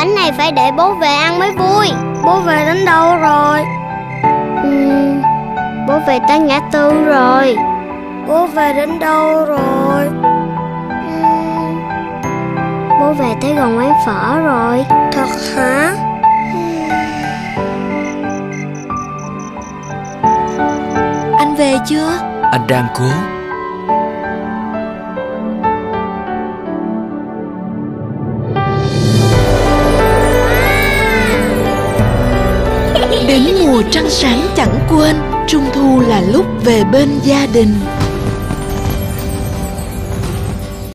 bánh này phải để bố về ăn mới vui. Bố về đến đâu rồi? Ừm, Bố về tới ngã tư rồi. Bố về đến đâu rồi? Ừm, Bố về tới gần quán phở rồi. Thật hả? Anh về chưa? Anh đang cố Đến mùa trăng sáng chẳng quên Trung thu là lúc về bên gia đình.